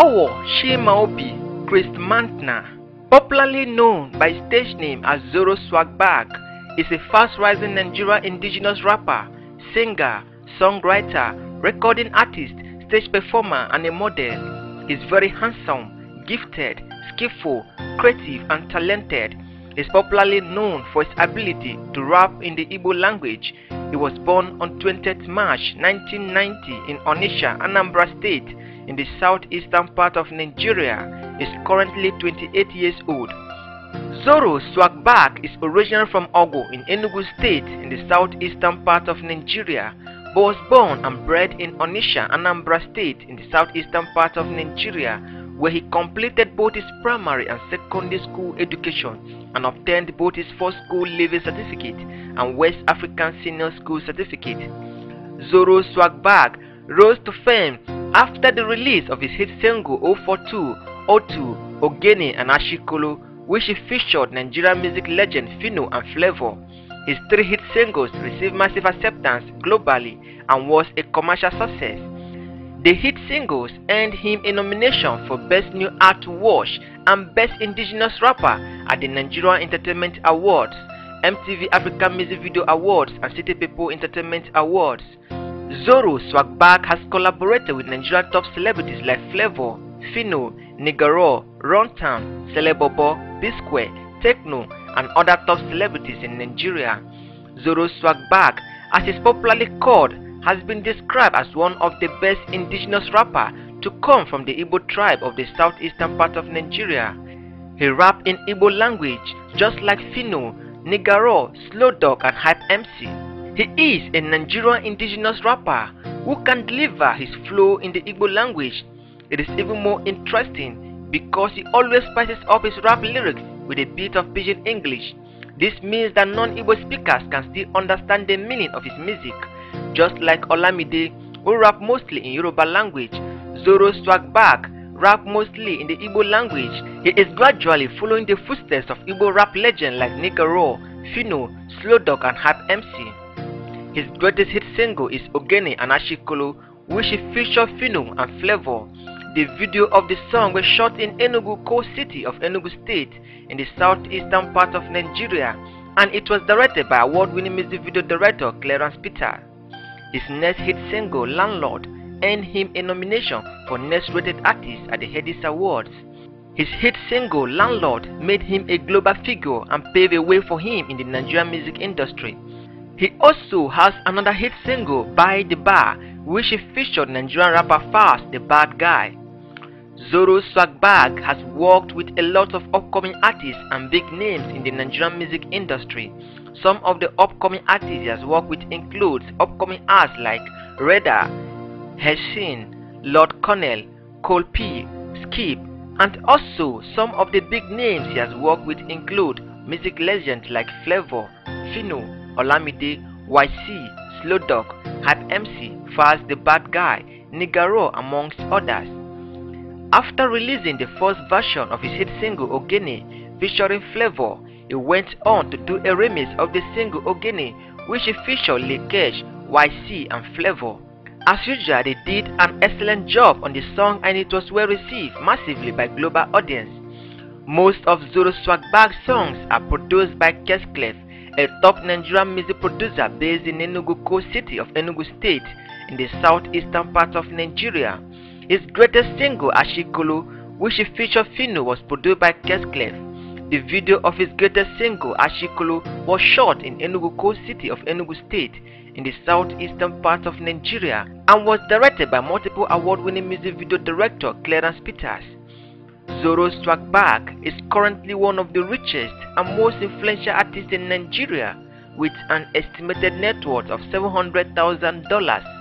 Owo Chimaobi Chris Mantner, popularly known by stage name as Zoro Swagbag, is a fast-rising Nigerian indigenous rapper, singer, songwriter, recording artist, stage performer, and a model. He's very handsome, gifted, skillful, creative, and talented. He's popularly known for his ability to rap in the Igbo language. He was born on 20th March 1990 in Onitsha, Anambra State, in the southeastern part of Nigeria. Is currently 28 years old. Zoro Swagbag is originally from Ogo in Enugu State in the southeastern part of Nigeria, but was born and bred in Onitsha, Anambra State in the southeastern part of Nigeria, where he completed both his primary and secondary school education and obtained both his first school leaving certificate and West African Senior School certificate. Zoro Swagbag rose to fame after the release of his hit single 042, 02, Ogene and Ashikolo which featured Nigerian music legend Phyno and Flavour. His three hit singles received massive acceptance globally and was a commercial success. The hit singles earned him a nomination for Best New Art Wash and Best Indigenous Rapper at the Nigerian Entertainment Awards, MTV African Music Video Awards and City People Entertainment Awards. Zoro Swagbag has collaborated with Nigerian top celebrities like Flavour, Phyno, Nigaro, Runtown, Selebobo, B-Square, Tekno, and other top celebrities in Nigeria. Zoro Swagbag, as is popularly called, has been described as one of the best indigenous rapper to come from the Igbo tribe of the southeastern part of Nigeria. He rapped in Igbo language just like Phyno, Nigaro, Slow Dog, and Hype MC. He is a Nigerian indigenous rapper who can deliver his flow in the Igbo language. It is even more interesting because he always spices up his rap lyrics with a bit of pidgin English. This means that non-Igbo speakers can still understand the meaning of his music. Just like Olamide, who rap mostly in Yoruba language, Zoro Swagbag rap mostly in the Igbo language. He is gradually following the footsteps of Igbo rap legends like Nigaro, Phyno, Slow Dog, and Hype MC. His greatest hit single is Ogene and Ashikolo, which features Phyno and Flavour. The video of the song was shot in Enugu Coal City of Enugu State in the southeastern part of Nigeria and it was directed by award-winning music video director Clarence Peter. His next hit single, Landlord, earned him a nomination for Next Rated Artist at the Headies Awards. His hit single, Landlord, made him a global figure and paved a way for him in the Nigerian music industry. He also has another hit single, By the Bar, which featured Nigerian rapper Fast, the Bad Guy. Zoro Swagbag has worked with a lot of upcoming artists and big names in the Nigerian music industry. Some of the upcoming artists he has worked with includes upcoming acts like Reda, Heshin, Lord Connell, Cole P, Skip, and also some of the big names he has worked with include music legends like Flavour, Phyno, Olamide, Ycee, Slow Dog, Hype MC, Fast the Bad Guy, Nigga Raw amongst others. After releasing the first version of his hit single Ogene featuring Flavour, he went on to do a remix of the single Ogene which featured Lekesh, Ycee and Flavour. As usual, they did an excellent job on the song and it was well received massively by global audience. Most of Zoro Swagbag's songs are produced by Kesclef, a top Nigerian music producer based in Enugu Coal City of Enugu State in the southeastern part of Nigeria. His greatest single, Ashikolo, which featured Phyno, was produced by Kesclef. The video of his greatest single, Ashikolo, was shot in Enugu Coal City of Enugu State in the southeastern part of Nigeria and was directed by multiple award-winning music video director Clarence Peters. Zoro Swagbag is currently one of the richest and most influential artists in Nigeria with an estimated net worth of $700,000